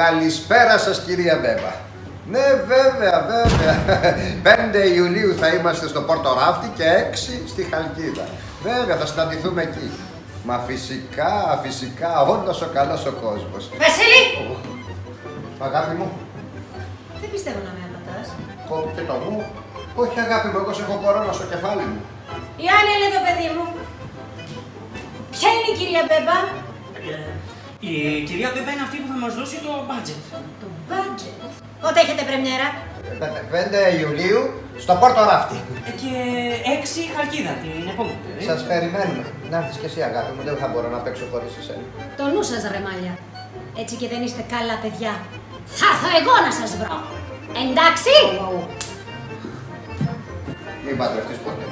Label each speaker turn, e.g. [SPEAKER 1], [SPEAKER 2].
[SPEAKER 1] Καλησπέρα σας κυρία Μπέμπα. Ναι βέβαια βέβαια. 5 Ιουλίου θα είμαστε στο Πόρτο Ράφτη και 6 στη Χαλκίδα. Βέβαια θα συναντηθούμε εκεί. Μα φυσικά, φυσικά, όντως ο καλός ο κόσμος.
[SPEAKER 2] Βασίλη!
[SPEAKER 1] Αγάπη μου,
[SPEAKER 2] Δεν πιστεύω να με απατάς.
[SPEAKER 1] πω και το μου. Όχι αγάπη μου, εγώ σε έχω κορώνα στο κεφάλι μου.
[SPEAKER 2] Η Άννη είναι εδώ, παιδί μου. Ποια είναι η κυρία Μπέμπα;
[SPEAKER 3] Ε, Η κυρία Μπέμπα είναι αυτή που θα μας δώσει το budget.
[SPEAKER 2] Το budget. Πότε έχετε πρεμιέρα;
[SPEAKER 1] 5 Ιουλίου στο Πόρτο Ράφτη.
[SPEAKER 3] Ε, Και έξι χαλκίδα την επόμενη. ε.
[SPEAKER 1] Σας περιμένουμε. Να έρθεις και εσύ αγάπη μου, δεν θα μπορώ να παίξω χωρίς εσένα.
[SPEAKER 2] Το νου σας ρε μάλια. Έτσι και δεν είστε καλά παιδιά. Θα έρθω εγώ να σας βρω. Εντάξει!
[SPEAKER 1] Μην παντρευτείς ποτέ.